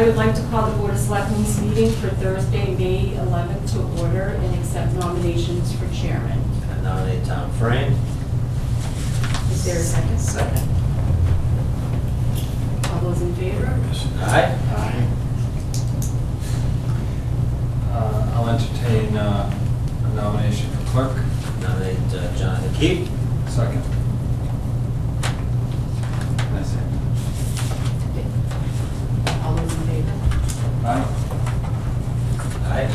I would like to call the Board of Selectmen's meeting for Thursday, May 11th to order and accept nominations for chairman. I nominate Tom Frame. Is there a second? Second. All those in favor? Aye. Aye. Uh, I'll entertain uh, a nomination for clerk. Nominate uh, Jonathan Keep. Second. That's it. All those in favor? Aye. Aye.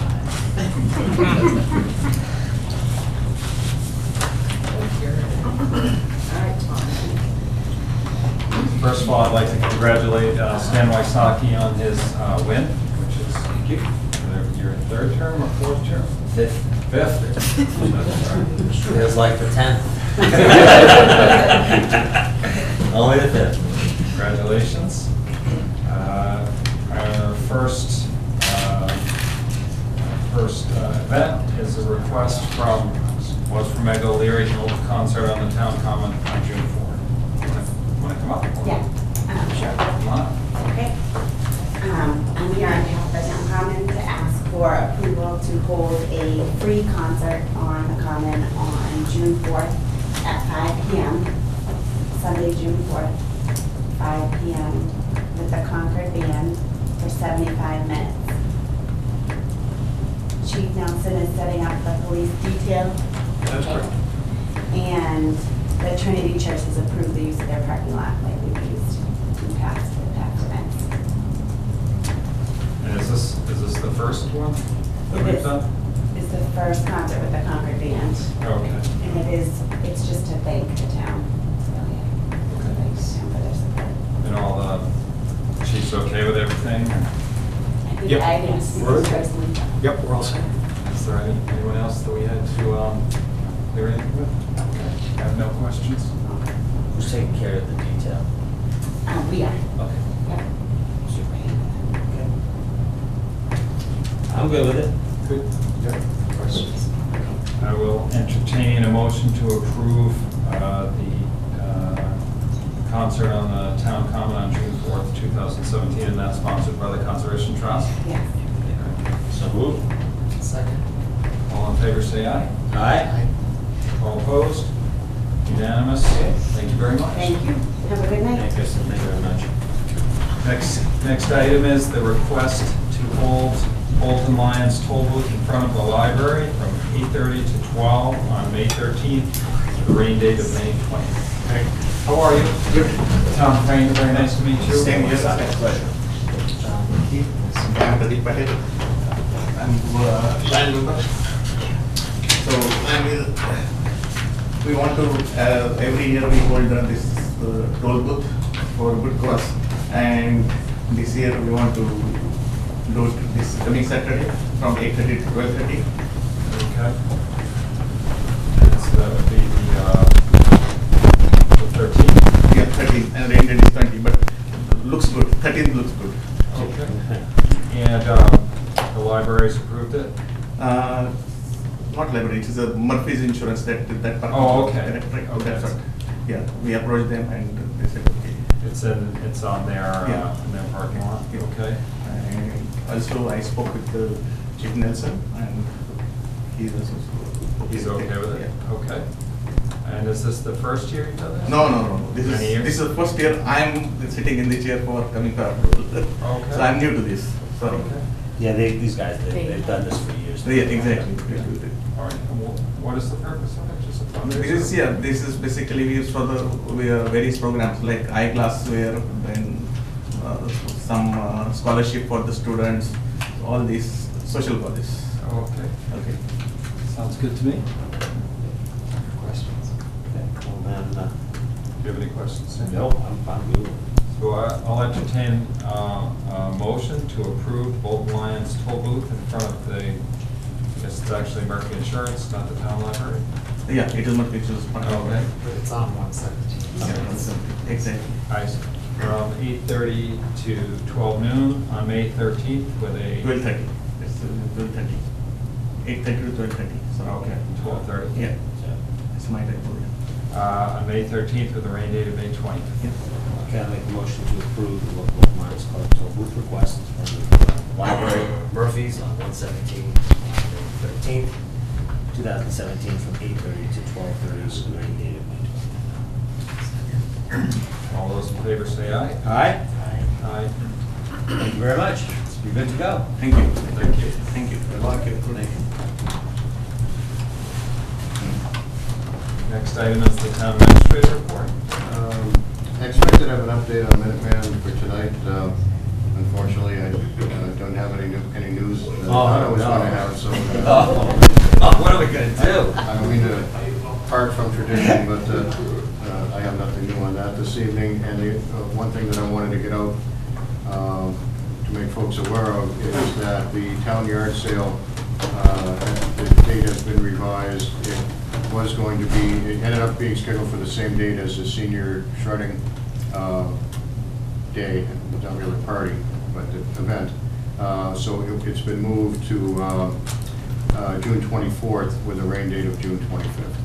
All right, Tom. First of all, I'd like to congratulate uh, Stan Wysocki on his uh, win, which is Thank you. your third term or fourth term? Fifth. Fifth. It Feels like the tenth. Only the fifth. Congratulations. First, uh, first uh, event is a request from, was from Meg O'Leary to hold a concert on the town common on June 4th. Want to come up? Yeah, um, sure. Come on. Okay. Um, I'm here on behalf of the town common to ask for approval to hold a free concert on the common on June fourth at five P M. Sunday, June fourth, five P M. with the Concord Band for seventy-five minutes. Chief Nelson is setting up the police detail. That's great. And the Trinity Church has approved the use of their parking lot like we've used in the past for past events. And is this, is this the first one that we've is. done? It's the first concert with the Concord Band, Okay. and it is, it's just to thank the town. So, yeah, thank the town for their support. And all the chiefs okay with everything? I think Yep. I didn't see We're- this personally. Yep, we're all set. Is there any, anyone else that we had to, um, clear anything with? Okay. Have no questions? Who's taking care of the detail? Um, we are, Okay. yeah. I'm good with it. Good. Yeah, questions? I will entertain a motion to approve uh, the uh, concert on the town common on June 4th, 2017, and that's sponsored by the Conservation Trust. Yes. So moved. Second. All in favor, say aye. Aye. All opposed? Unanimous? Thank you very much. Thank you. Have a good night. Thank you, thank you very much. Next, next item is the request to hold Bolton Lions toll booth in front of the library from 8:30 to 12 on May 13th, the rain date of May 20th. How are you? Good. Tom Crane, very nice to meet you. Same here, sir. Pleasure. I'm Pradeep Patel. I'm uh, landowner. So, I mean, we want to, uh, every year we hold uh, this uh, toll booth for a good cause. And this year we want to do this coming Saturday from 8:30 to 12:30. Okay. And so that would be the, uh, the 13th. Yeah, 13, and rain date is 20, but looks good, 13 looks good. Okay. And um, the library's approved it? Uh, Not library, it is a Murphy's Insurance that, that. part. Oh, okay. Correct, right, Okay. that's right. Yeah, we approached them and they said, okay. It's in, it's on their, uh, in their parking lot? Yeah. Okay. And also I spoke with the Chief Nelson and he's also. He's okay with it? Yeah. Okay. And is this the first year you've done this? No, no, no, this Many is, years? this is the first year I'm sitting in the chair for coming for approval. Okay. So I'm new to this, sorry. Okay. Yeah, they, these guys, they- they've done this for years. Yeah, exactly. All right, and wh- what is the purpose of it? Just a fundraiser? This is, yeah, this is basically used for the, we have various programs like eyeglass wear, then uh, some uh, scholarship for the students, all these social causes. Oh, Okay, Okay. sounds good to me. Questions? Okay, Well, then, uh, Do you have any questions? No, I'm, I'm good. So I- I'll entertain uh, a motion to approve Bolton Lions toll booth in front of the, I guess it's actually Murphy Insurance, not the town library. Yeah, it is not pictures. but- Okay. It's on one seventeen. Yeah, that's, Exactly. I see. From 8:30 to 12 noon on May 13th with a. Twelve thirty, it's twelve thirty. Eight thirty to twelve thirty, so. Okay, 12:30. Yeah, it's my type of, yeah. uh, on May 13th with a rain date of May 20th. Okay, I'll make a motion to approve the local Lions Club toll booth request from the library Murphy's on one seventeen, thirteenth, two thousand seventeen, from eight thirty to twelve thirty, with the rain date of May All those in favor say aye. twentieth. All right, Aye. thank you very much. You're good to go. Thank you. Thank you. Thank you. Good luck. Thank you. Next item is the town administrator report. Um, I expected to have an update on Minuteman for tonight. Uh, Unfortunately, I uh, don't have any new, any news that I thought I was Oh, no. going to have, so. uh, Oh, oh, what are we gonna do? I don't mean to part from tradition, but uh, uh, I have nothing new on that this evening. And the uh, one thing that I wanted to get out um, to make folks aware of is that the town yard sale, uh, the date has been revised. It was going to be, it ended up being scheduled for the same date as the senior shredding uh, day, not really party, but the event. Uh, So it- it's been moved to um, uh, June 24th with a rain date of June 25th.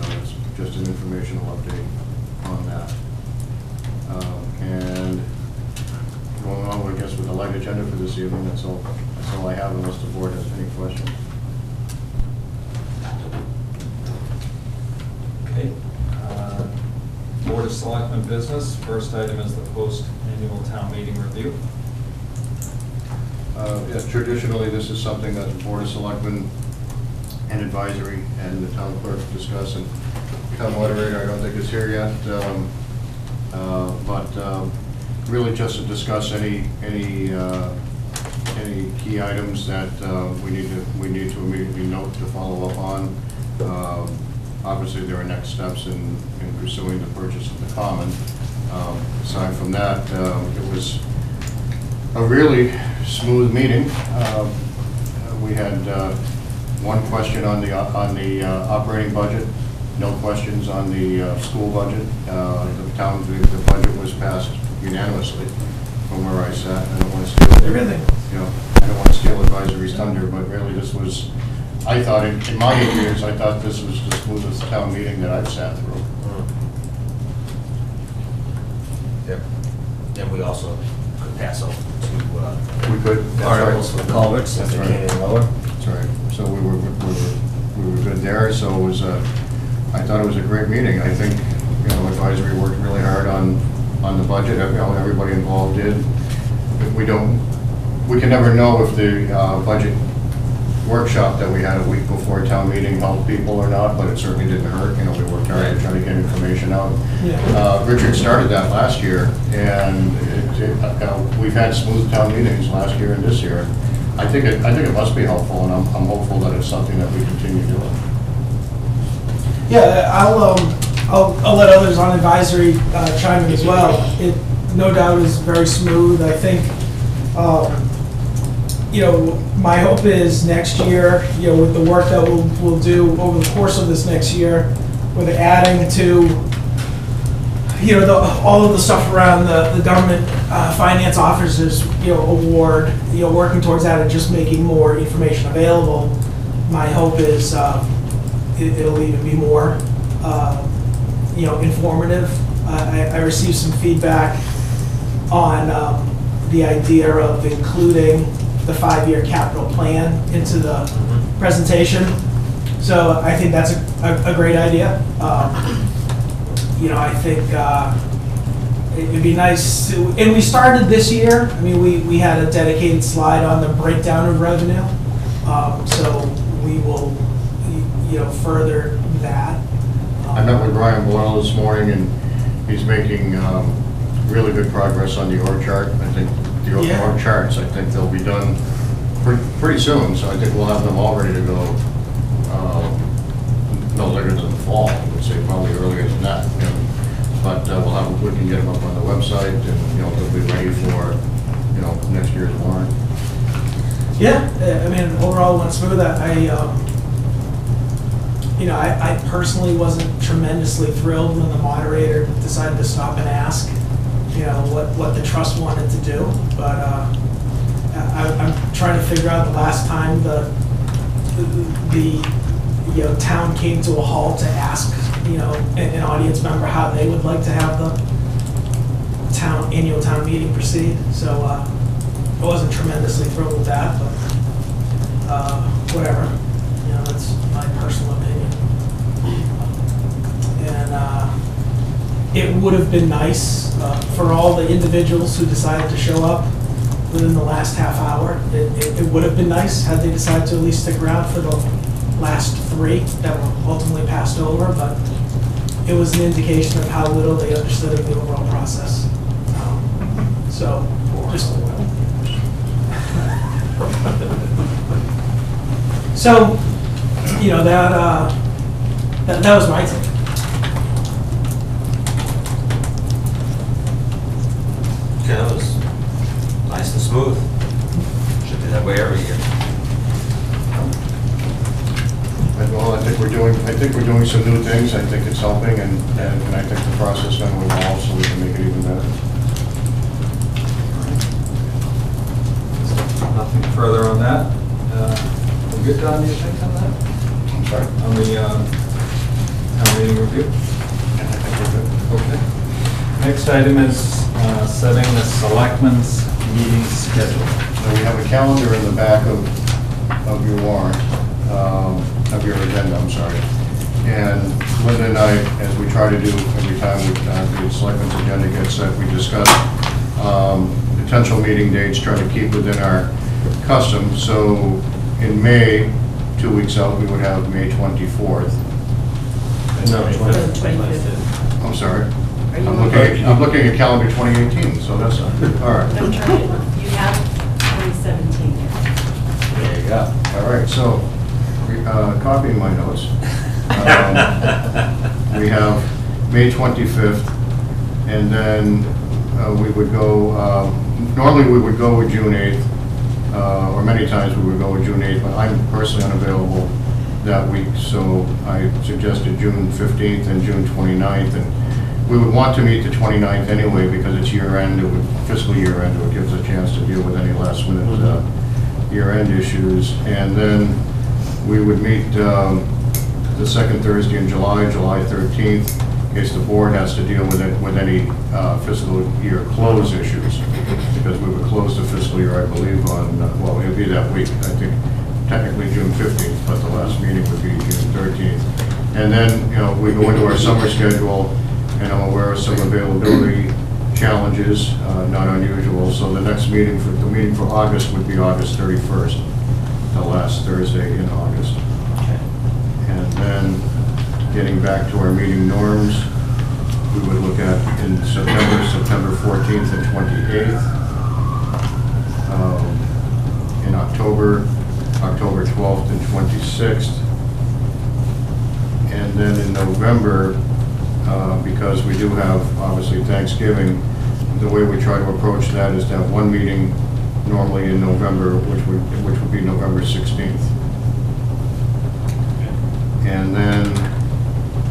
So it's just an informational update on that. Um, And going on, I guess, with the light agenda for this evening, that's all, that's all I have unless the board has any questions. Okay. Uh, Board of Selectmen business. First item is the post-annual town meeting review. Uh, Traditionally, this is something that the Board of Selectmen and Advisory and the town clerk discuss, and town moderator, I don't think is here yet, um, uh, but um, really just to discuss any, any, uh, any key items that uh, we need to, we need to immediately note to follow up on. Um, Obviously, there are next steps in in pursuing the purchase of the common. Um, Aside from that, um, it was a really smooth meeting. Uh, We had uh, one question on the, on the uh, operating budget, no questions on the uh, school budget. Uh, The town, the the budget was passed unanimously from where I sat. I don't want to steal. Everything. You know, I don't want to steal advisory's thunder, but really this was, I thought, in in my eight years, I thought this was the smoothest town meeting that I've sat through. Yep. And we also could pass over to, uh, We could. that's right. articles for the culverts, since they That's came right. in lower. That's right. So we were, we were, we were good there, so it was, uh, I thought it was a great meeting. I think, you know, advisory worked really hard on, on the budget, you know, everybody involved did. We don't, we can never know if the, uh, budget workshop that we had a week before town meeting helped people or not, but it certainly didn't hurt, you know, we worked hard to try to get information out. Uh, Richard started that last year, and it, it, uh, we've had smooth town meetings last year and this year. I think it, I think it must be helpful, and I'm, I'm hopeful that it's something that we continue doing. Yeah, I'll, um, I'll, I'll let others on advisory uh, chime in as well. It, no doubt is very smooth. I think, um, you know, my hope is next year, you know, with the work that we'll, we'll do over the course of this next year, with adding to, you know, the, all of the stuff around the, the government uh, finance officers, you know, award, you know, working towards that and just making more information available. My hope is, um, it- it'll even be more, uh, you know, informative. Uh, I, I received some feedback on um, the idea of including the five-year capital plan into the presentation. So I think that's a, a- a great idea. Um, You know, I think uh, it'd be nice, to- and we started this year, I mean, we, we had a dedicated slide on the breakdown of revenue. Um, So we will, you know, further that. I met with Brian Boyle this morning, and he's making, um, really good progress on the org chart. I think the org- Yeah. org charts, I think they'll be done pretty, pretty soon, so I think we'll have them all ready to go, um, no later than the fall, I would say probably earlier than that. you know. But uh, we'll have, we can get them up on the website, and, you know, they'll be ready for, you know, next year's warrant. Yeah, uh, I mean, overall went smooth. I, um, you know, I, I personally wasn't tremendously thrilled when the moderator decided to stop and ask, you know, what, what the trust wanted to do. But, uh, I, I'm trying to figure out the last time the, the, you know, town came to a halt to ask you know, an, an audience member how they would like to have the town, annual town meeting proceed. So, uh, I wasn't tremendously thrilled with that, but, uh, whatever. It would have been nice uh, for all the individuals who decided to show up within the last half hour. It, it- it would have been nice had they decided to at least stick around for the last three that were ultimately passed over, but it was an indication of how little they understood of the overall process. Um, So, just. So, you know, that, uh, that, that was my take. Okay, that was nice and smooth. Should be that way every year. And, Well, I think we're doing, I think we're doing some new things, I think it's helping, and, and and I think the process is going to evolve so we can make it even better. Nothing further on that. Uh, We good, Don, do you think, on that? I'm sorry? On the um, town meeting review? I think we're good. Okay. Next item is uh, setting the selectmen's meeting schedule. Now, we have a calendar in the back of, of your warrant, um, of your agenda, I'm sorry. And Linda and I, as we try to do every time we, uh, the selectmen's agenda gets set, we discuss um, potential meeting dates, try to keep within our custom. So in May, two weeks out, we would have May 24th. No, I'm sorry. I'm looking, at- I'm looking at calendar 2018, so that's, all right. Don't try it. You have 2017 here. There you go. All right, so, re- uh, copying my notes. Um, We have May 25th, and then uh, we would go, um, normally we would go with June 8th, uh, or many times we would go with June 8th, but I'm personally unavailable that week, so I suggested June 15th and June 29th, and we would want to meet the 29th anyway, because it's year end, it would, fiscal year end, it gives a chance to deal with any last minute uh, year-end issues. And then we would meet um, the second Thursday in July, July 13th, in case the board has to deal with it, with any uh, fiscal year close issues. Because we would close the fiscal year, I believe, on, uh, well, it would be that week, I think technically June 15th, but the last meeting would be June 13th. And then, you know, we go into our summer schedule, and I'm aware of some availability challenges, uh, not unusual. So the next meeting, for the meeting for August would be August 31st, the last Thursday in August. Then, getting back to our meeting norms, we would look at in September, September 14th and 28th. Um, In October, October 12th and 26th. And then in November, uh, because we do have, obviously, Thanksgiving, the way we try to approach that is to have one meeting normally in November, which would, which would be November 16th. And then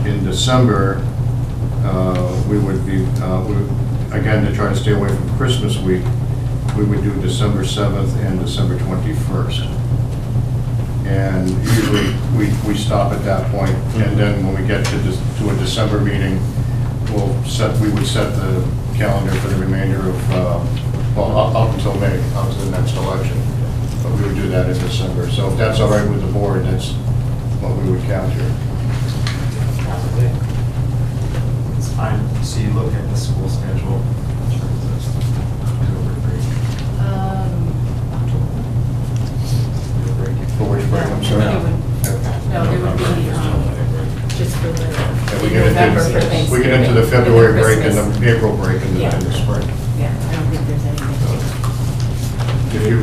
in December, uh, we would be, uh, we- again, to try to stay away from Christmas week, we would do December 7th and December 21st. And usually, we, we stop at that point, and then when we get to, this- to a December meeting, we'll set, we would set the calendar for the remainder of, uh, well, up, up until May, up to the next election. But we would do that in December. So if that's all right with the board, that's what we would capture. here. It's fine, so you look at the school schedule. in terms of October break. Um, For which break, I'm sorry? It No, there would be, um, just for the And we get November for into, Thanksgiving. we get into the February break and Christmas. the April break and the, Yeah. and the spring. Yeah, I don't think there's anything. If you,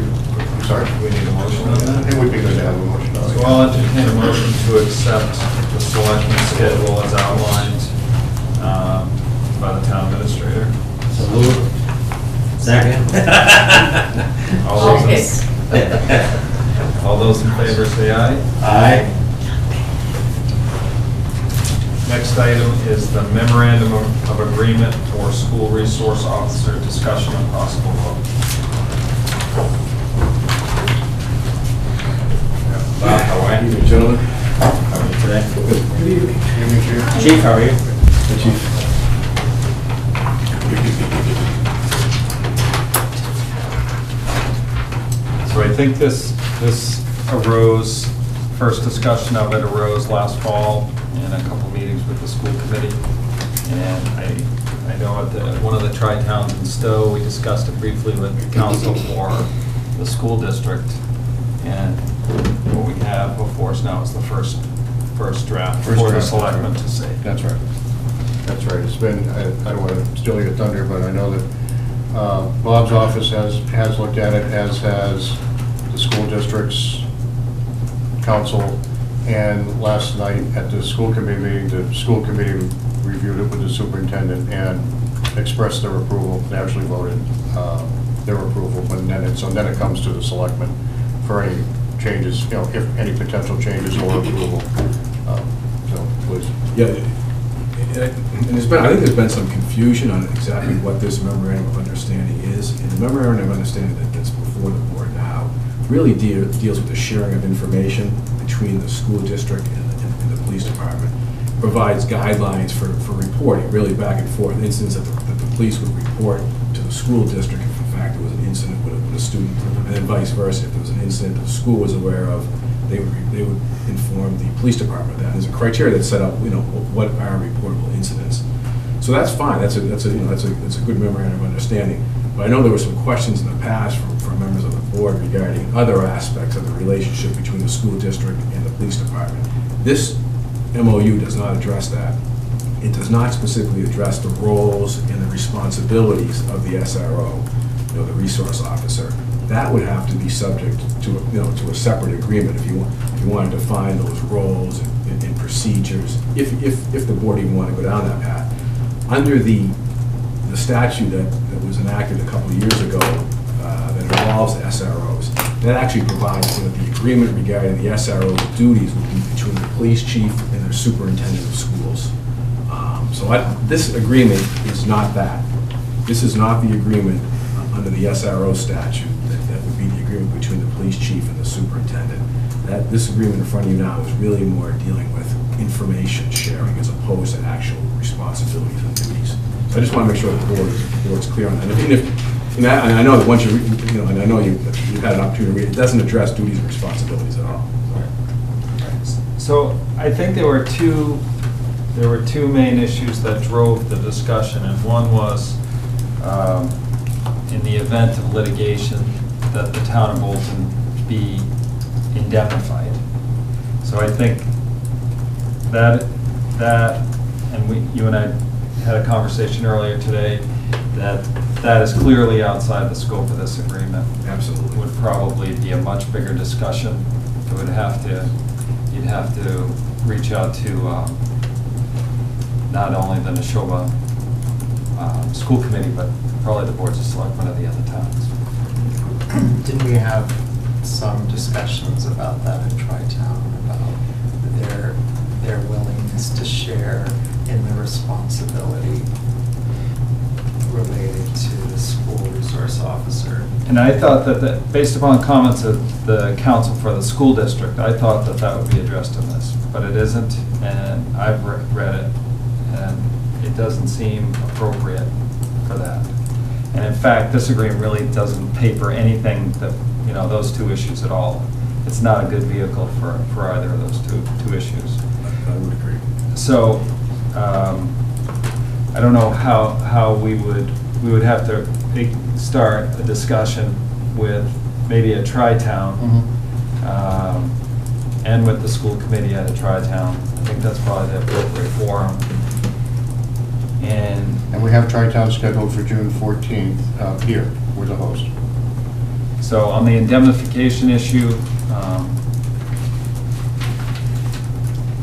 I'm sorry? We need a motion on that? It would be good to have a motion on it. So I'll entertain a motion to accept the selection schedule as outlined um, by the town administrator. So move. Second. All those, in- all those in favor say aye. Aye. Next item is the memorandum of of agreement for school resource officer discussion and possible vote. Bob, how are you? Gentlemen? How are you today? Good evening. Evening, Chief. Chief, how are you? So I think this, this arose, first discussion of it arose last fall in a couple meetings with the school committee. And I, I know at the, one of the tri-towns in Stow, we discussed it briefly with the counsel for the school district. And we have before us now is the first, first draft First for the draft. selectmen to see. That's right. That's right. It's been, I I don't want to steal your thunder, but I know that uh, Bob's office has, has looked at it, as has the school district's counsel. And last night at the school committee meeting, the school committee reviewed it with the superintendent and expressed their approval, They actually voted uh, their approval. But then it, so then it comes to the selectmen for any changes, you know, if any potential changes or approval. Um, So, please. Yeah, and there's been, I think there's been some confusion on exactly what this memorandum of understanding is. And the memorandum of understanding that that's before the board now really deal- deals with the sharing of information between the school district and the- and the police department. Provides guidelines for, for reporting, really back and forth, incidents that the, that the police would report to the school district if in fact there was an a student, and then vice versa, if there was an incident the school was aware of, they would, they would inform the police department of that. There's a criteria that's set up, you know, what are reportable incidents. So that's fine, that's a, that's a, you know, that's a, that's a good memorandum of understanding. But I know there were some questions in the past from, from members of the board regarding other aspects of the relationship between the school district and the police department. This MOU does not address that. It does not specifically address the roles and the responsibilities of the SRO, know, the resource officer. That would have to be subject to, a- you know, to a separate agreement if you want, if you want to define those roles and and procedures, if, if, if the board even want to go down that path. Under the, the statute that, that was enacted a couple of years ago, uh, that involves SROs, that actually provides that the agreement regarding the SRO's duties would be between the police chief and their superintendent of schools. Um, So I, this agreement is not that. This is not the agreement under the SRO statute. That that would be the agreement between the police chief and the superintendent. That, this agreement in front of you now is really more dealing with information sharing as opposed to actual responsibilities and duties. So I just want to make sure the board, the board's clear on that. And if, and I and I know that once you, you know, and I know you- you've had an opportunity to read, it it doesn't address duties and responsibilities at all. So I think there were two, there were two main issues that drove the discussion, and one was, um, in the event of litigation, that the town of Bolton be indemnified. So I think that, that, and we, you and I had a conversation earlier today, that that is clearly outside the scope of this agreement Absolutely. would probably be a much bigger discussion. It would have to, you'd have to reach out to um, not only the Nashoba um, School Committee, but probably the boards of selectmen of the other towns. Didn't we have some discussions about that in Tri-Town, about their, their willingness to share in the responsibility related to the school resource officer? And I thought that, that, based upon comments of the counsel for the school district, I thought that that would be addressed in this, but it isn't, and I've re- read it, and it doesn't seem appropriate for that. And in fact, this agreement really doesn't paper anything that, you know, those two issues at all. It's not a good vehicle for, for either of those two, two issues. I would agree. So, um, I don't know how, how we would, we would have to start a discussion with maybe a tri-town, um, and with the school committee at a tri-town. I think that's probably the appropriate forum. And, And we have Tri-Town scheduled for June 14th uh, here with the host. so on the indemnification issue, um,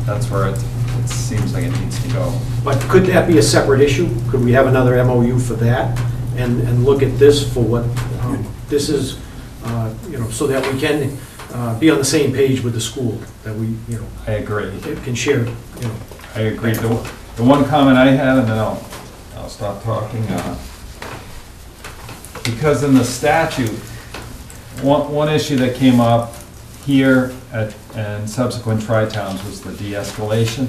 that's where it, it seems like it needs to go. But could that be a separate issue? Could we have another MOU for that? And, and look at this for what, um, this is, uh, you know, so that we can uh, be on the same page with the school, that we, you know, I agree. can share, you know. I agree. The, the one comment I had, and then I'll, I'll stop talking, uh, because in the statute, one, one issue that came up here at, and subsequent tri-towns was the de-escalation.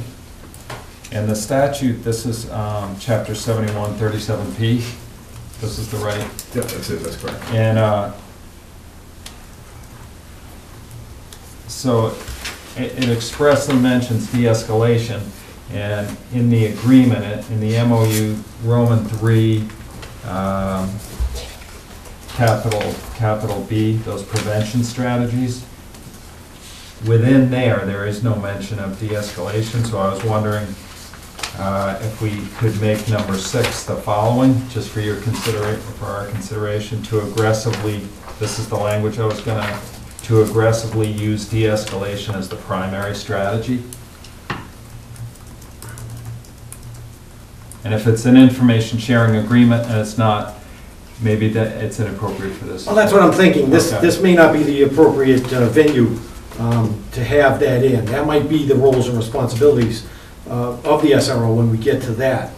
And the statute, this is um, chapter 71, 37P. This is the right Yeah, that's it, that's correct. and, uh, so it it expressly mentions de-escalation, and in the agreement, in the MOU, Roman three, um, capital, capital B, those prevention strategies, within there, there is no mention of de-escalation, so I was wondering uh, if we could make number six the following, just for your consideration, for our consideration, to aggressively, this is the language I was gonna, to aggressively use de-escalation as the primary strategy. And if it's an information sharing agreement and it's not, maybe that it's inappropriate for this. Well, that's what I'm thinking. This, Okay. this may not be the appropriate uh, venue um, to have that in. That might be the roles and responsibilities uh, of the SRO when we get to that.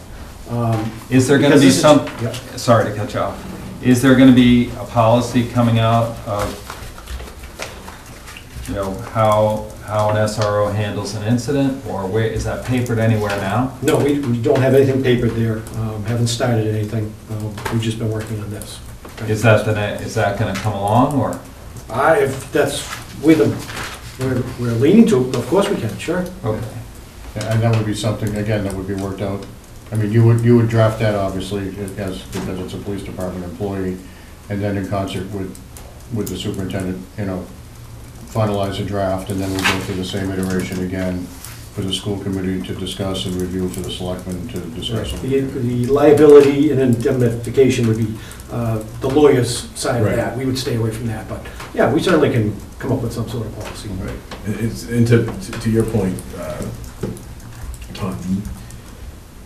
Um, Is there gonna because be this is- some, Yep. sorry to cut you off, is there gonna be a policy coming out of, you know, how, how an SRO handles an incident, or where, is that papered anywhere now? No, we, we don't have anything papered there, um, haven't started anything, Um, we've just been working on this. Is that the, ne- is that gonna come along, or? I, if that's with them, we're, we're leaning to, of course we can, sure. Okay. And that would be something, again, that would be worked out. I mean, you would, you would draft that, obviously, as, because it's a police department employee, and then in concert with, with the superintendent, you know, finalize a draft, and then we'll go through the same iteration again for the school committee to discuss and review for the selectmen to discuss. The the liability and indemnification would be uh, the lawyer's side of that, we would stay away from that, but, yeah, we certainly can come up with some sort of policy. Right. And It's, and to, to- to your point, uh, Tom,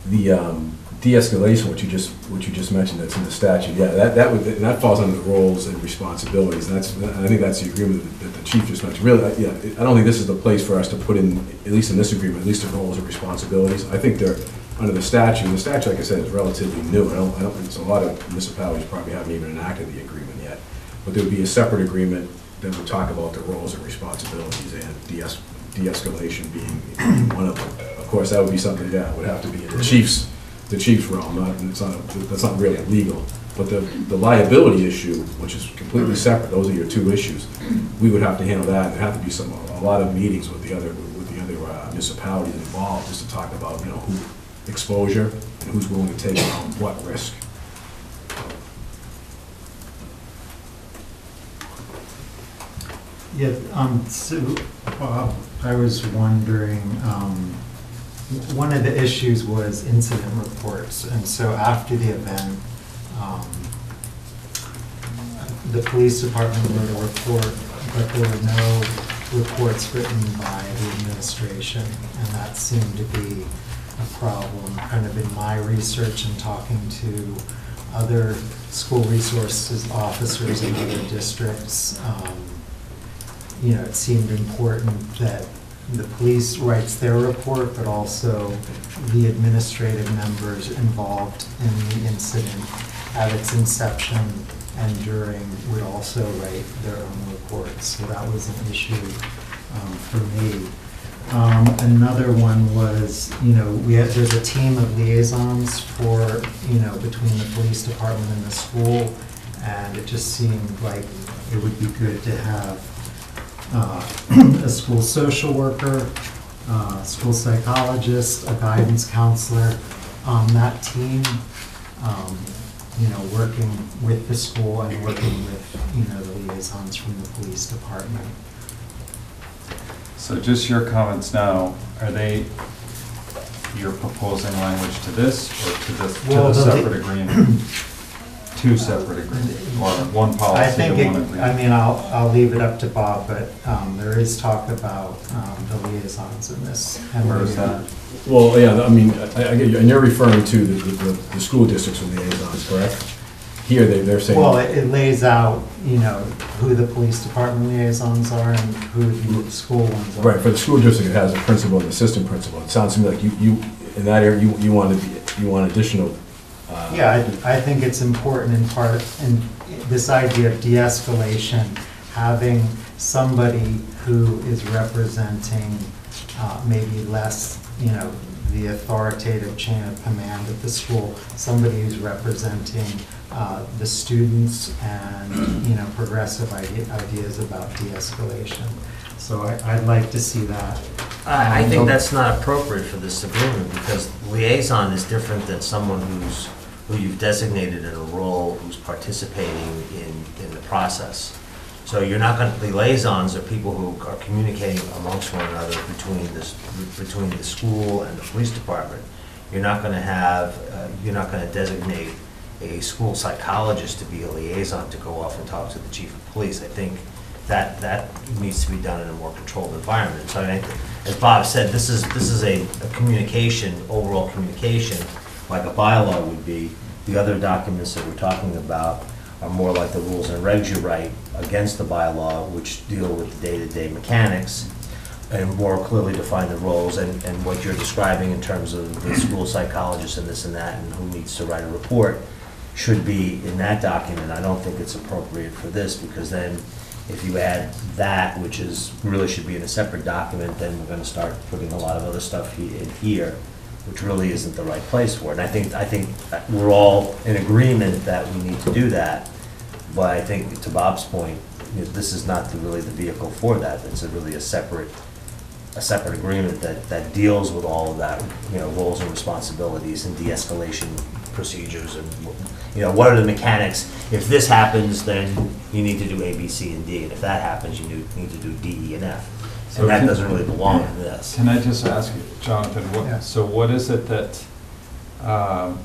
the um, de-escalation, what you just, what you just mentioned, that's in the statute, yeah, that, that would, that falls under the roles and responsibilities, and that's, I think that's the agreement that the chief just mentioned. Really, yeah, I don't think this is the place for us to put in, at least in this agreement, at least the roles and responsibilities. I think they're, under the statute, the statute, like I said, is relatively new, I don't, I don't, so a lot of municipalities probably haven't even enacted the agreement yet. But there would be a separate agreement that would talk about the roles and responsibilities and de-es- de-escalation being one of them. Of course, that would be something that would have to be in the chief's, the chief's realm, not, it's not, that's not really legal. But the, the liability issue, which is completely separate, those are your two issues, we would have to handle that, there'd have to be some, a lot of meetings with the other, with the other uh, municipalities involved, just to talk about, you know, who, exposure, and who's willing to take on what risk. Yeah, um, so, Bob, I was wondering, um, one of the issues was incident reports, and so after the event, um, the police department wrote a report, but there were no reports written by the administration, and that seemed to be a problem, kind of in my research and talking to other school resources officers in other districts. um, you know, it seemed important that the police writes their report, but also the administrative members involved in the incident at its inception and during would also write their own reports. So that was an issue um, for me. Um, Another one was, you know, we had, there's a team of liaisons for, you know, between the police department and the school, and it just seemed like it would be good to have a school social worker, uh, school psychologist, a guidance counselor on that team, um, you know, working with the school and working with, you know, the liaisons from the police department. So just your comments now, are they, you're proposing language to this, or to this, to Well, the the- separate agreement? Two separate agreements, or one policy. I policy think, and one it- agreement? I mean, I'll, I'll leave it up to Bob, but um, there is talk about um, the liaisons in this. Where is that? Well, yeah, I mean, I, I get you, and you're referring to the, the, the school districts with liaisons, correct? Here, they, they're saying. Well, it it lays out, you know, who the police department liaisons are and who the school ones are. Right, for the school district, it has a principal and assistant principal. It sounds to me like you, you, in that area, you, you want to be, you want additional. Uh, Yeah, I, I think it's important in part, in this idea of de-escalation, having somebody who is representing uh, maybe less, you know, the authoritative chain of command at the school, somebody who's representing uh, the students and, you know, progressive ide- ideas about de-escalation. So I- I'd like to see that. I, I think that's not appropriate for this agreement, because liaison is different than someone who's, who you've designated in a role, who's participating in, in the process. So you're not gonna, the liaisons are people who are communicating amongst one another between this, between the school and the police department. You're not gonna have, uh, you're not gonna designate a school psychologist to be a liaison to go off and talk to the chief of police. I think that, that needs to be done in a more controlled environment. So I think, as Bob said, this is, this is a, a communication, overall communication, like a bylaw would be. The other documents that we're talking about are more like the rules and regs you write against the bylaw, which deal with the day-to-day mechanics and more clearly define the roles and, and what you're describing in terms of the school psychologist and this and that, and who needs to write a report, should be in that document. I don't think it's appropriate for this, because then if you add that, which is, really should be in a separate document, then we're gonna start putting a lot of other stuff he- in here, which really isn't the right place for it. And I think, I think we're all in agreement that we need to do that, but I think, to Bob's point, you know, this is not the- really the vehicle for that. It's a really a separate, a separate agreement that, that deals with all of that, you know, roles and responsibilities and de-escalation procedures and, you know, what are the mechanics? If this happens, then you need to do A, B, C, and D, and if that happens, you need need to do D, E, and F. So And that can- doesn't really belong in this. Can I just ask you, Jonathan, Yeah. what, so what is it that, um,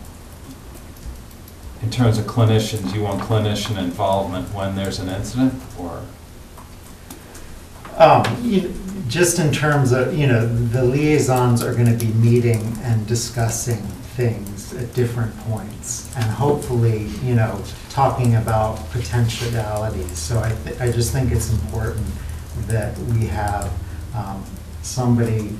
in terms of clinicians, you want clinician involvement when there's an incident, or? Um, you- Just in terms of, you know, the liaisons are going to be meeting and discussing things at different points, and hopefully, you know, talking about potentialities. So I, I just think it's important that we have um, somebody,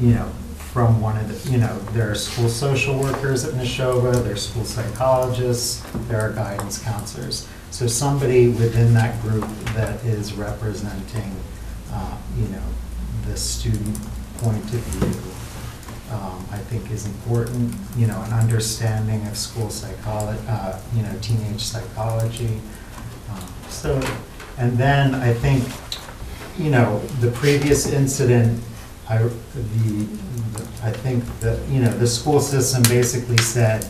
you know, from one of the, you know, there are school social workers at Nashoba, there are school psychologists, there are guidance counselors. So somebody within that group that is representing, uh, you know, the student point of view, um, I think is important, you know, an understanding of school psychology, uh, you know, teenage psychology. Um, So, and then I think, you know, the previous incident, I, the, I think that, you know, the school system basically said,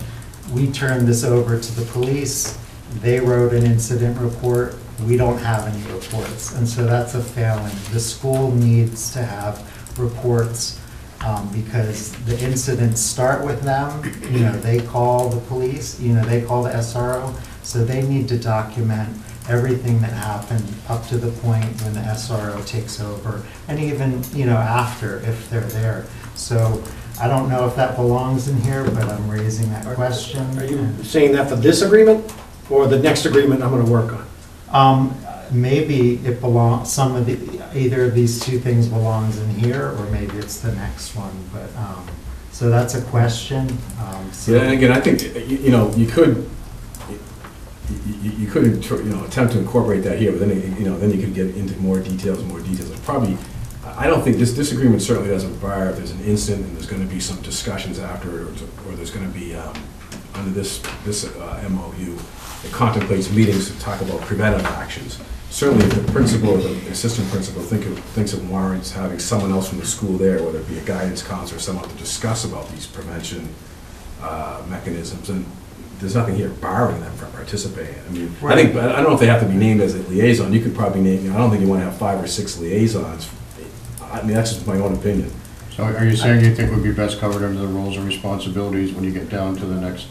we turned this over to the police, they wrote an incident report, we don't have any reports, and so that's a failing. The school needs to have reports, um, because the incidents start with them, you know, they call the police, you know, they call the SRO, so they need to document everything that happened up to the point when the SRO takes over, and even, you know, after, if they're there. So I don't know if that belongs in here, but I'm raising that question. Are you saying that for this agreement, or the next agreement I'm gonna work on? Um, maybe it belongs, some of the, either of these two things belongs in here, or maybe it's the next one, but, um, so that's a question. Um, so- Yeah, and again, I think, you know, you could, you- you could, you know, attempt to incorporate that here, but then, you know, then you could get into more details, more details. It's Probably, I don't think, this disagreement certainly doesn't require if there's an incident and there's going to be some discussions after, or or there's going to be, um, under this, this uh, MOU, it contemplates meetings to talk about preventive actions. Certainly, if the principal or the assistant principal think of, thinks it warrants having someone else from the school there, whether it be a guidance counselor or someone to discuss about these prevention uh, mechanisms, and there's nothing here barring them from participating. I mean, I think, I don't know if they have to be named as a liaison, you could probably name, you know, I don't think you want to have five or six liaisons. I mean, that's just my own opinion. So are you saying you think would be best covered under the roles and responsibilities when you get down to the next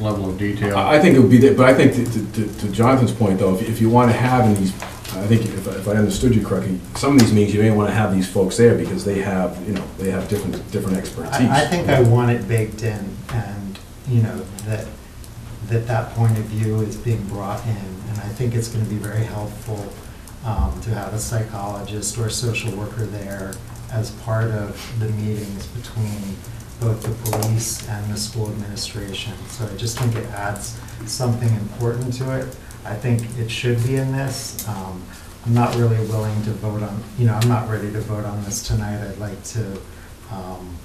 level of detail? I I think it would be, that- but I think to- to to Jonathan's point, though, if if you want to have in these, I think if I- if I understood you correctly, some of these meetings, you may want to have these folks there because they have, you know, they have different, different expertise. I, I think I want it baked in and, you know, that, that that point of view is being brought in. And I think it's gonna be very helpful, um, to have a psychologist or a social worker there as part of the meetings between both the police and the school administration. So I just think it adds something important to it. I think it should be in this. Um, I'm not really willing to vote on, you know, I'm not ready to vote on this tonight. I'd like to, um,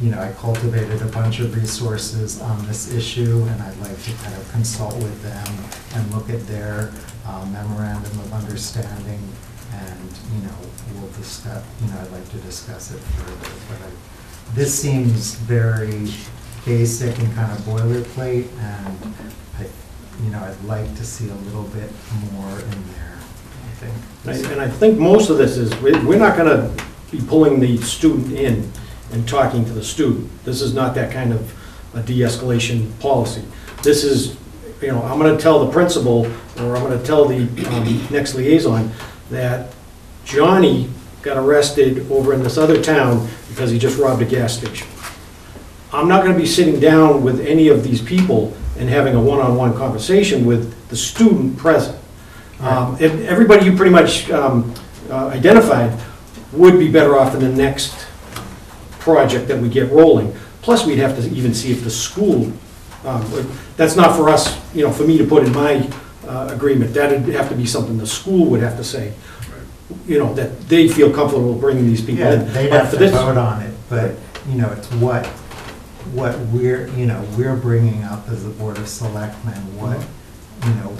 you know, I cultivated a bunch of resources on this issue, and I'd like to kind of consult with them and look at their uh, memorandum of understanding, and, you know, we'll discuss, you know, I'd like to discuss it further, but I, this seems very basic and kind of boilerplate, and I, you know, I'd like to see a little bit more in there, I think. And I- think most of this is, we- we're not going to be pulling the student in and talking to the student. This is not that kind of a de-escalation policy. This is, you know, I'm going to tell the principal, or I'm going to tell the um, next liaison, that Johnny got arrested over in this other town because he just robbed a gas station. I'm not going to be sitting down with any of these people and having a one-on-one conversation with the student present. Um, Everybody you pretty much um, uh, identified would be better off in the next project that we get rolling. Plus, we'd have to even see if the school, um, that's not for us, you know, for me to put in my uh, agreement. That'd have to be something the school would have to say, you know, that they feel comfortable bringing these people Yeah, in. they'd But have for to this- vote on it, but, you know, it's what, what we're, you know, we're bringing up as the Board of Selectmen, what, you know,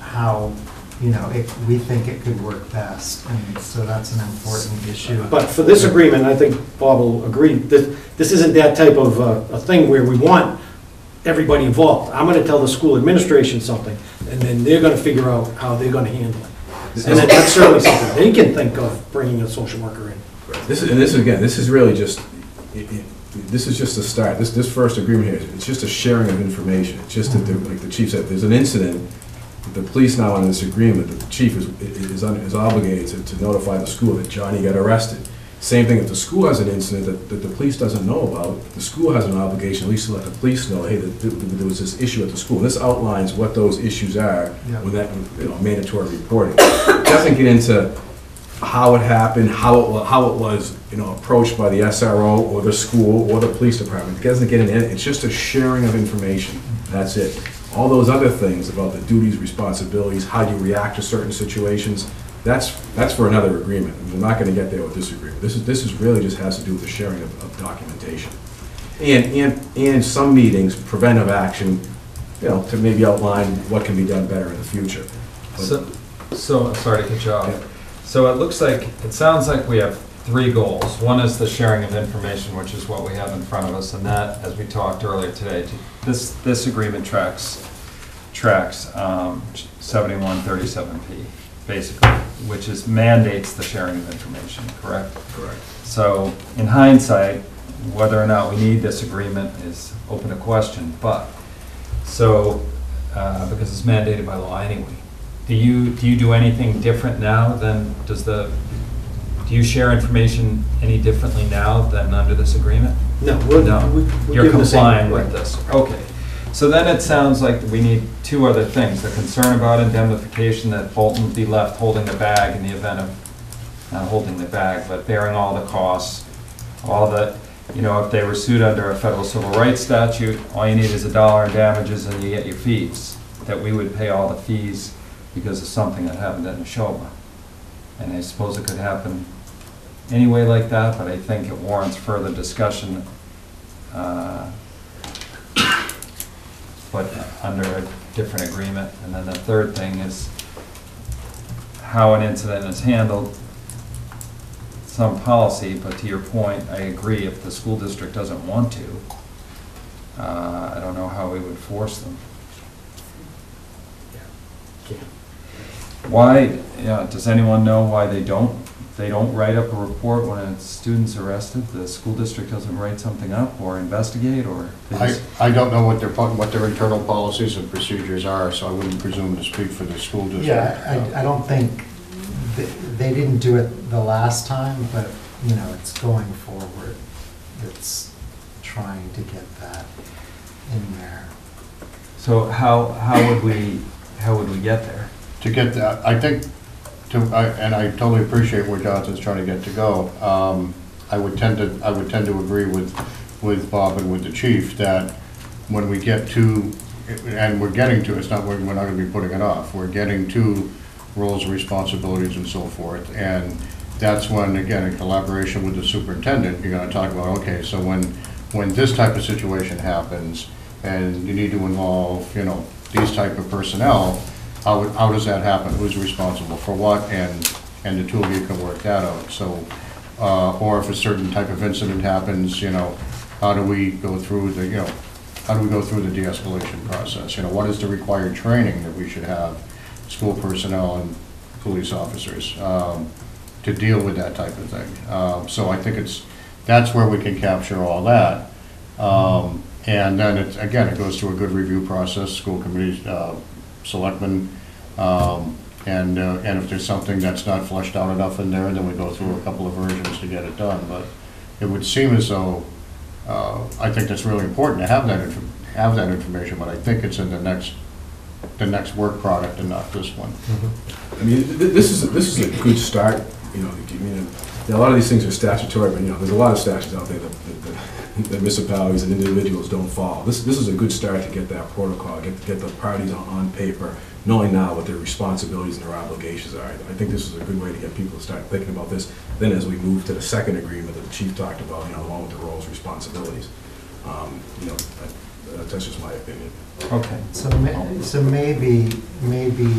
how, you know, it, we think it could work best, and so that's an important issue. But for this agreement, I think Bob will agree, this, this isn't that type of uh, a thing where we want everybody involved. I'm gonna tell the school administration something, and then they're gonna figure out how they're gonna handle it. And that's certainly something they can think of bringing a social worker in. This is, and this is, again, this is really just, this is just a start. This, this first agreement here, it's just a sharing of information. It's just that, like the chief said, there's an incident, the police now under this agreement, that the chief is, is un- is obligated to- to notify the school that Johnny got arrested. Same thing, if the school has an incident that, that the police doesn't know about, the school has an obligation at least to let the police know, hey, that there was this issue at the school. And This outlines what those issues are Yeah. when that, you know, mandatory reporting. It Doesn't get into how it happened, how it, wa- how it was, you know, approached by the SRO or the school or the police department. It doesn't get into, it. it's just a sharing of information. That's it. All those other things about the duties, responsibilities, how you react to certain situations, that's, that's for another agreement. We're not gonna get there with this agreement. This is, this is really just has to do with the sharing of, of documentation. And, and, and some meetings, preventive action, you know, to maybe outline what can be done better in the future. But- So, so, sorry to cut you Yeah. off. So it looks like, it sounds like we have three goals. One is the sharing of information, which is what we have in front of us, and that, as we talked earlier today, this, this agreement tracks, tracks um, 7137P, basically, which is mandates the sharing of information, correct? Correct. So in hindsight, whether or not we need this agreement is open to question, but, so, uh, because it's mandated by law anyway. Do you, do you do anything different now than, does the, do you share information any differently now than under this agreement? No, we're, No, we- we're you're giving the same- complying with this, okay. So then it sounds like we need two other things, the concern about indemnification, that Bolton be left holding the bag in the event of, not holding the bag, but bearing all the costs, all the, you know, if they were sued under a federal civil rights statute, all you need is a dollar in damages and you get your fees, that we would pay all the fees because of something that happened at Nashoba. And I suppose it could happen anyway like that, but I think it warrants further discussion, uh, but under a different agreement. And then the third thing is how an incident is handled, some policy, but to your point, I agree, if the school district doesn't want to, uh, I don't know how we would force them. Why, yeah, does anyone know why they don't, they don't write up a report when a student's arrested? The school district doesn't write something up or investigate, or? they I, just- I don't know what their, po- what their internal policies and procedures are, so I wouldn't presume to speak for the school district. Yeah, I, I don't think, they, they didn't do it the last time, but, you know, it's going forward. It's trying to get that in there. So how, how would we, how would we get there? To get that, I think, to, I- and I totally appreciate where Jonathan's trying to get to go. Um, I would tend to, I would tend to agree with, with Bob and with the chief that when we get to, and we're getting to, it's not, we're we're not gonna be putting it off, we're getting to roles and responsibilities and so forth. And that's when, again, in collaboration with the superintendent, you're gonna talk about, okay, so when, when this type of situation happens, and you need to involve, you know, these type of personnel, how, how does that happen? Who's responsible for what? And, and the two of you can work that out. So, uh, or if a certain type of incident happens, you know, how do we go through the, you know, how do we go through the de-escalation process? You know, what is the required training that we should have, school personnel and police officers, um, to deal with that type of thing? Um, so I think it's, that's where we can capture all that. Um, and then it's, again, it goes through a good review process, school committee, uh, selectmen, um, and, uh, and if there's something that's not fleshed out enough in there, then we go through a couple of versions to get it done. But it would seem as though, uh, I think that's really important to have that, inf- have that information, but I think it's in the next, the next work product and not this one. I mean, th- this is, this is a good start, you know, I mean, a lot of these things are statutory, but, you know, there's a lot of statutes out there that, that- that municipalities and individuals don't follow. This, this is a good start to get that protocol, get, get the parties on, on paper, knowing now what their responsibilities and their obligations are. I think this is a good way to get people to start thinking about this. Then as we move to the second agreement that the chief talked about, you know, along with the roles, responsibilities, um, you know, that- that's just my opinion. Okay. So so maybe, maybe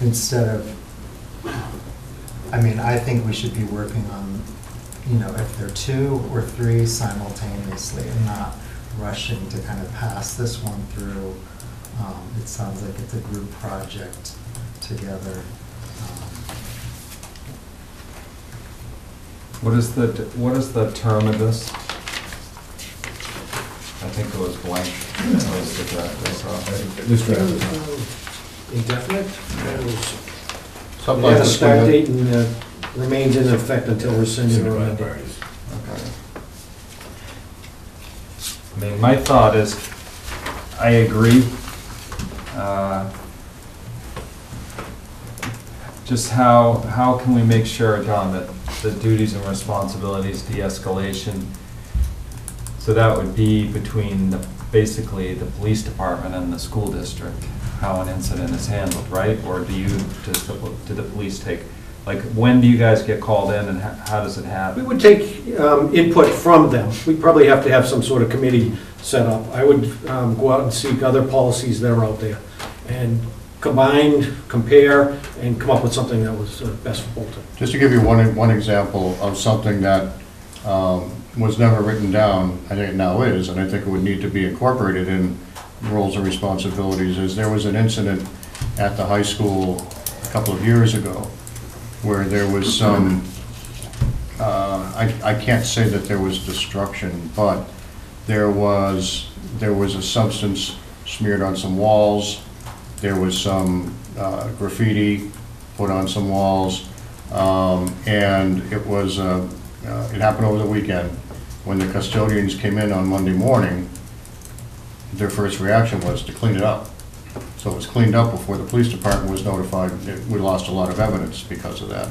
instead of, I mean, I think we should be working on, you know, if they're two or three simultaneously and not rushing to kind of pass this one through. Um, It sounds like it's a group project together. Um, What is the, what is the term of this? I think it was blank. That was the draft I saw. This draft is not- Indefinite? That was- Something It like had start date and uh, remains in effect until rescinded or by the amended. Okay. I mean, my thought is, I agree. uh, Just how, how can we make sure, John, that the duties and responsibilities, de-escalation, so that would be between the, basically the police department and the school district, how an incident is handled, right? Or do you, does the, do the police take, like, when do you guys get called in and how, how does it happen We happen? would take um, input from them. We'd probably have to have some sort of committee set up. I would um, go out and seek other policies that are out there and combine, compare, and come up with something that was uh, best for Bolton. Just to give you one, one example of something that um, was never written down, I think it now is, and I think it would need to be incorporated in roles and responsibilities, is there was an incident at the high school a couple of years ago where there was some, uh, I, I can't say that there was destruction, but there was, there was a substance smeared on some walls, there was some uh, graffiti put on some walls, um, and it was, uh, uh, it happened over the weekend. When the custodians came in on Monday morning, their first reaction was to clean it up. So it was cleaned up before the police department was notified. It- We lost a lot of evidence because of that.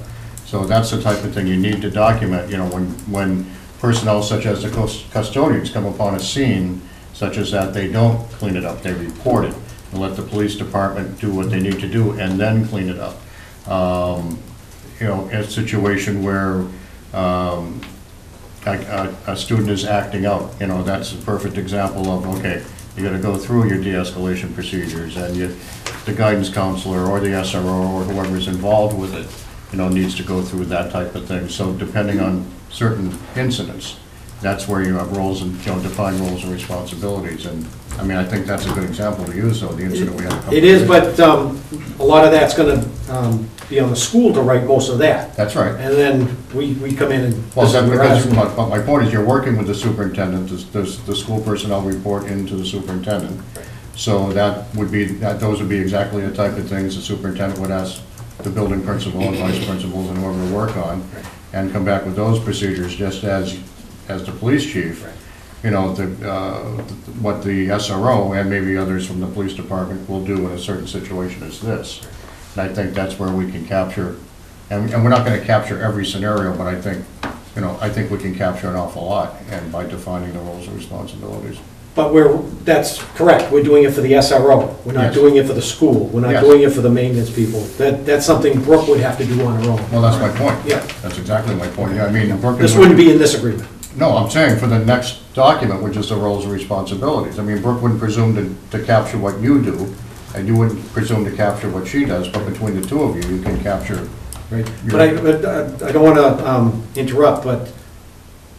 So that's the type of thing you need to document, you know, when, when personnel such as the cus- custodians come upon a scene such as that, they don't clean it up, they report it and let the police department do what they need to do and then clean it up. Um, You know, a situation where um, a- a student is acting out, you know, that's a perfect example of, okay, you gotta go through your de-escalation procedures, and you, the guidance counselor or the SRO or whoever's involved with it, you know, needs to go through that type of thing. So depending on certain incidents, that's where you have roles and, you know, defined roles and responsibilities, and, I mean, I think that's a good example to use, though, the incident we had a couple of It is, years- but um, a lot of that's gonna um, be on the school to write most of that. That's right. And then we, we come in and. Well, that- because, my, but my point is, you're working with the superintendent, the, the- the school personnel report into the superintendent. So that would be, that, those would be exactly the type of things the superintendent would ask the building principal and vice principals and whoever to work on, and come back with those procedures, just as, as the police chief. You know, the, uh, what the SRO and maybe others from the police department will do in a certain situation is this. And I think that's where we can capture, and, and we're not gonna capture every scenario, but I think, you know, I think we can capture an awful lot, and by defining the roles and responsibilities. But we're, that's correct, we're doing it for the SRO. We're not Yes. doing it for the school. We're not Yes. doing it for the maintenance people. That, that's something Brooke would have to do on her own. Well, that's my point. Yeah. That's exactly my point, yeah, I mean, Brooke This wouldn't be in this agreement. No, I'm saying for the next document, which is the roles and responsibilities. I mean, Brooke wouldn't presume to, to capture what you do, and you wouldn't presume to capture what she does, but between the two of you, you can capture. Right, but I, but uh, I don't want to interrupt, but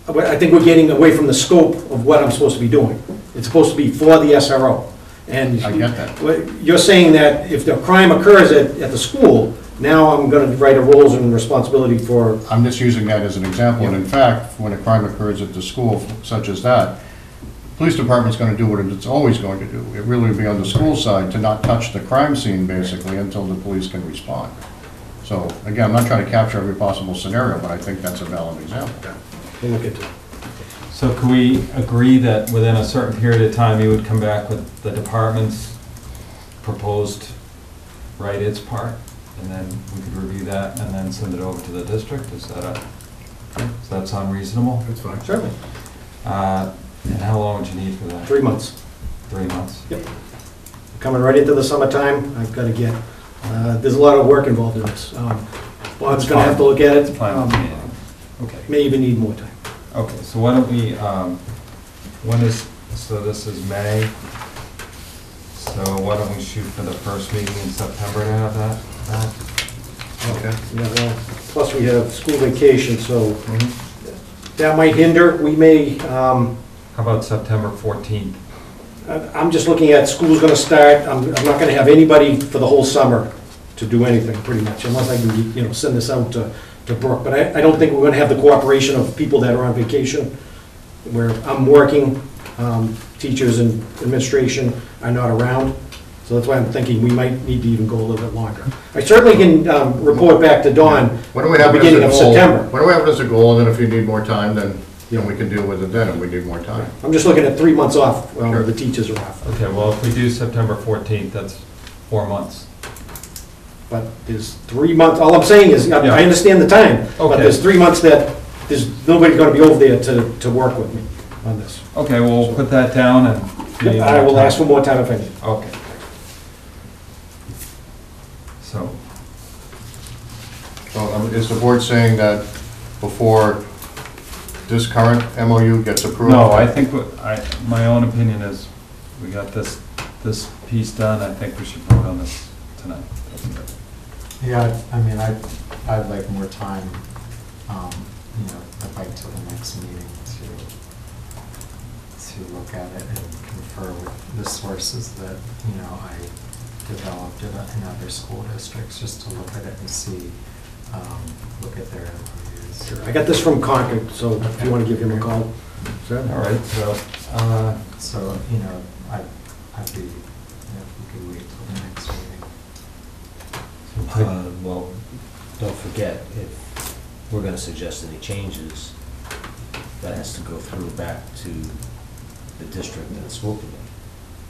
I think we're getting away from the scope of what I'm supposed to be doing. It's supposed to be for the SRO. And I get that. what- you're saying that if the crime occurs at, at the school, now I'm going to write a roles and responsibility for, I'm just using that as an example, and in fact, when a crime occurs at the school such as that, police department's gonna do what it's always going to do. It really would be on the school side to not touch the crime scene, basically, until the police can respond. So, again, I'm not trying to capture every possible scenario, but I think that's a valid example. we'll look into it. So could we agree that within a certain period of time, you would come back with the department's proposed, write its part? And then we could review that and then send it over to the district? Is that a, does that sound reasonable? That's fine. Certainly, Uh, And how long would you need for that? three months. Three months? Yep. Coming right into the summertime, I've got to get, uh, there's a lot of work involved in this. Um, Bob's going to have to look at it. Fine with Um, me. Okay. May even need more time. Okay, so why don't we, um, when is, so this is May. So why don't we shoot for the first meeting in September to have that? back? Okay. Yeah, well, Plus, we have school vacation, so Mhm. that might hinder. We may, um, How about September 14th? I- I'm just looking at, school's gonna start, I'm, I'm not gonna have anybody for the whole summer to do anything, pretty much, unless I can, you know, send this out to, to Brooke. But I, I don't think we're gonna have the cooperation of people that are on vacation, where I'm working, um, teachers and administration are not around. So that's why I'm thinking we might need to even go a little bit longer. I certainly can, um, report back to Dawn, Why don't we have it as a Beginning of goal? September. Why don't we have it as a goal, and then if you need more time, then, you know, we can deal with it then, if we need more time. I'm just looking at three months off, Sure. um, the teachers are off. Okay, well, if we do September 14th, that's four months. But there's three months, all I'm saying is, I Yeah. I understand the time, but Okay. there's three months that, there's nobody gonna be over there to, to work with me on this. Okay, well, we'll put that down and. if you need I more will time- ask for more time if I need. Okay. So, So um, is the board saying that before this current MOU gets approved? no, I think, what I, my own opinion is, we got this, this piece done, I think we should vote on this tonight. Yeah, I mean, I'd, I'd like more time, um, you know, I'd like till the next meeting to, to look at it and confer with the sources that, you know, I developed in, in other school districts, just to look at it and see, um, look at their MOUs. I got this from Concord, so if you wanna give him a call. Sir? All right, so, uh, So, you know, I, I'd be, you know, if we could wait till the next meeting. Uh, Well, don't forget, if we're gonna suggest any changes, that has to go through back to the district and the school committee.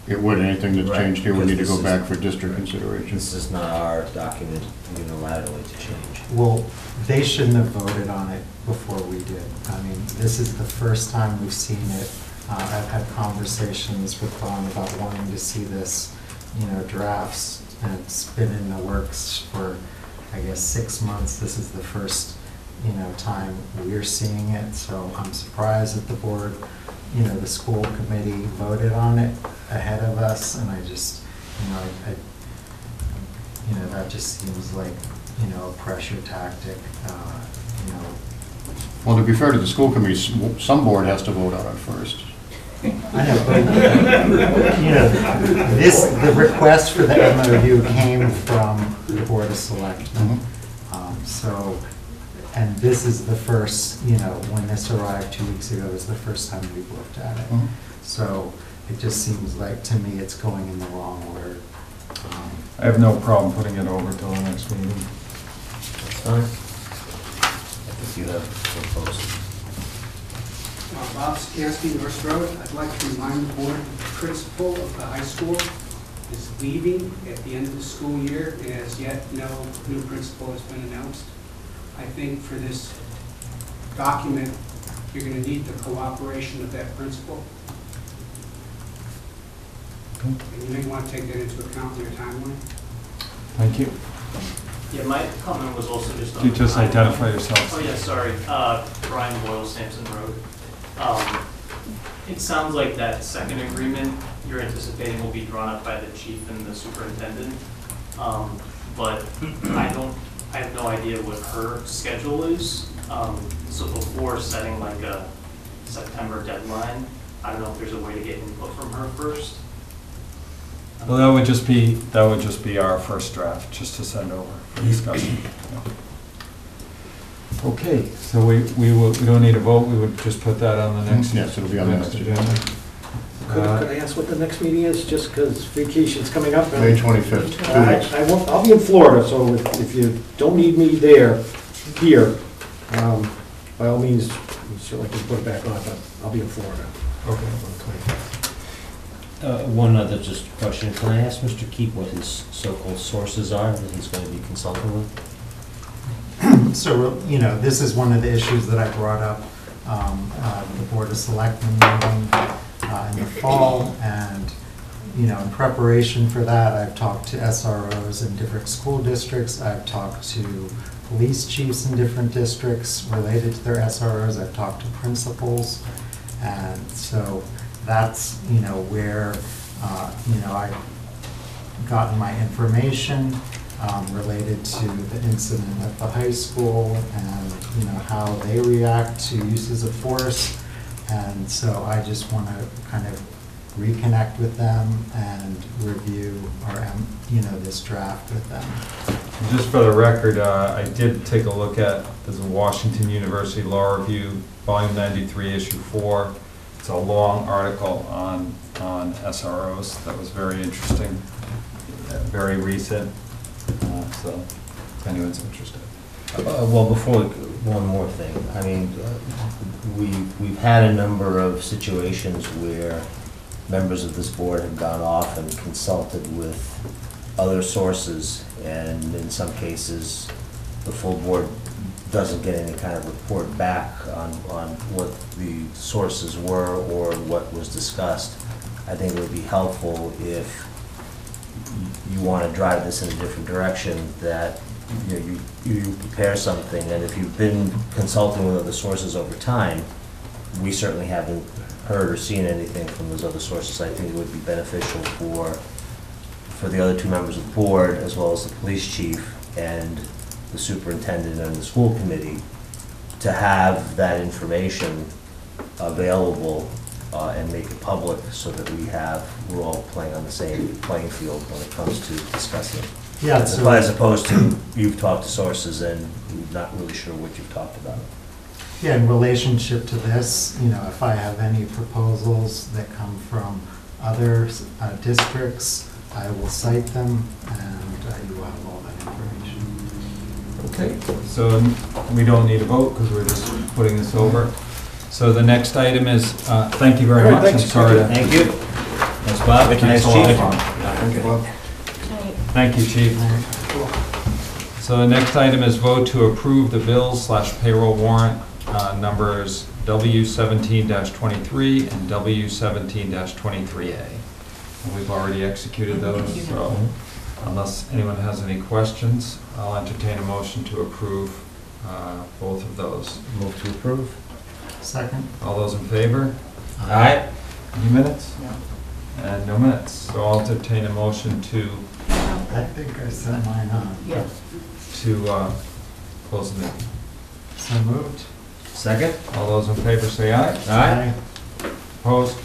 It would, anything that's Right, changed here we need to go this back for district consideration. This is not our document unilaterally to change. Well, they shouldn't have voted on it before we did. I mean, this is the first time we've seen it. Uh, I've had conversations with Dawn about wanting to see this, you know, drafts, and it's been in the works for, I guess, six months. This is the first, you know, time we're seeing it, so I'm surprised that the board, you know, the school committee voted on it ahead of us, and I just, you know, I, I you know, that just seems like, you know, a pressure tactic, uh, you know. Well, to be fair to the school committee, s- some board has to vote on it first. I know, but, you know, this, the request for the MOU came from the Board of Selectmen. Um, So, and this is the first, you know, when this arrived two weeks ago, is the first time we've looked at it. Mhm. So it just seems like, to me, it's going in the wrong order. Um, I have no problem putting it over till the next meeting. That's fine. I think you have proposed. Uh, Bob Sikansky, North Road. I'd like to remind the board, the principal of the high school is leaving at the end of the school year, and as yet, no new principal has been announced. I think for this document, you're going to need the cooperation of that principal. And you may want to take that into account in your timeline. Thank you. Yeah, my comment was also just on. Could you just the timeline. identify yourself? Oh, yeah, sorry. Uh, Brian Boyle, Sampson Road. Um, It sounds like that second agreement you're anticipating will be drawn up by the chief and the superintendent. Um, But I don't, I have no idea what her schedule is. Um, So before setting like a September deadline, I don't know if there's a way to get input from her first. Well, that would just be, that would just be our first draft, just to send over for discussion. Okay, so we, we will, we don't need a vote, we would just put that on the next. Yes, it'll be on the next agenda. Could Uh, could I ask what the next meeting is, just because vacation's coming up? and- May 25th, two I weeks. I won't, I'll be in Florida, so if if you don't need me there, here, um, by all means, you certainly can put it back on, but I'll be in Florida. Okay. Uh, One other just question, can I ask Mr. Keep what his so-called sources are that he's going to be consulting with? So, you know, this is one of the issues that I brought up, um, uh, the Board of Selectmen meeting uh, in the fall, and, you know, in preparation for that, I've talked to SROs in different school districts, I've talked to police chiefs in different districts related to their SROs, I've talked to principals, and so that's, you know, where, uh, you know, I've gotten my information um, related to the incident at the high school and, you know, how they react to uses of force. And so I just want to kind of reconnect with them and review our, um, you know, this draft with them. Just for the record, uh, I did take a look at, a Washington University Law Review, Volume 93, Issue 4. It's a long article on, on SROs that was very interesting, very recent, uh, so if anyone's interested. Uh, Well, before, one more thing. I mean, uh, we, we've had a number of situations where members of this board have gone off and consulted with other sources, and in some cases, the full board doesn't get any kind of report back on, on what the sources were or what was discussed. I think it would be helpful if you want to drive this in a different direction, that, you know, you, you prepare something, and if you've been consulting with other sources over time, we certainly haven't heard or seen anything from those other sources. I think it would be beneficial for, for the other two members of the board, as well as the police chief and the superintendent and the school committee, to have that information available uh, and make it public so that we have, we're all playing on the same playing field when it comes to discussing. Yeah, As so- as opposed to you've talked to sources and not really sure what you've talked about. Yeah, in relationship to this, you know, if I have any proposals that come from other uh, districts, I will cite them, and uh, you will have all. Okay, so we don't need a vote because we're just putting this over. So the next item is, uh, thank you very All right, much. I'm thanks. sorry to. Thank you. Thanks, Bob. Thank you, Thanks a Chief. lot. Thank you, Bob. Thank you, Chief. So the next item is vote to approve the bills slash payroll warrant uh, numbers W seventeen twenty-three and W seventeen twenty-three A. We've already executed those, so unless anyone has any questions, I'll entertain a motion to approve uh, both of those. Move to approve. Second? All those in favor? All right. Any minutes? And no minutes. So I'll entertain a motion to, I think I sent mine on. Yes. to uh, close the meeting. So moved? Second? All those in favor say aye. Aye. Opposed?